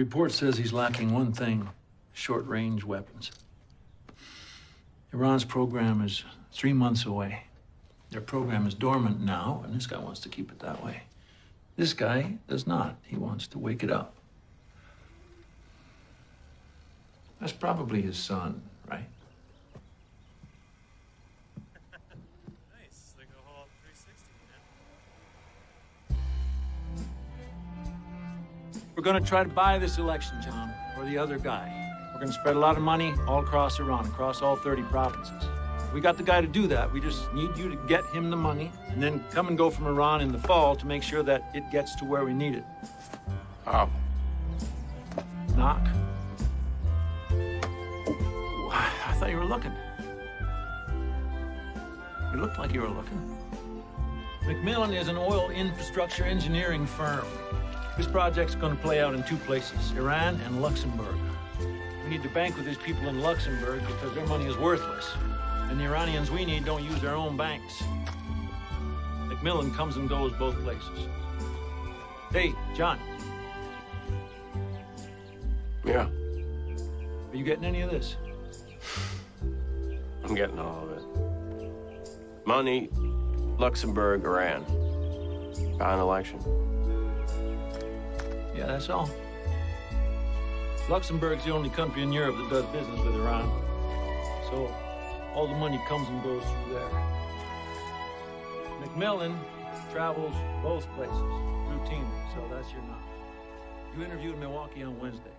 Report says he's lacking one thing short range weapons. Iran's program is three months away. Their program is dormant now, and this guy wants to keep it that way. This guy does not. He wants to wake it up. That's probably his son, right? We're going to try to buy this election, John, or the other guy. We're going to spread a lot of money all across Iran, across all 30 provinces. We got the guy to do that. We just need you to get him the money and then come and go from Iran in the fall to make sure that it gets to where we need it. How? Knock. Ooh, I thought you were looking. You looked like you were looking. McMillan is an oil infrastructure engineering firm. This project's going to play out in two places Iran and Luxembourg. We need to bank with these people in Luxembourg because their money is worthless. And the Iranians we need don't use their own banks. McMillan comes and goes both places. Hey, John, Yeah, are you getting any of this? I'm getting all of it. Money, Luxembourg, Iran. Buy an election. That's all. Luxembourg's the only country in Europe that does business with Iran. So all the money comes and goes through there. McMillan travels both places routinely, so that's your knowledge. You interviewed Milwaukee on Wednesday.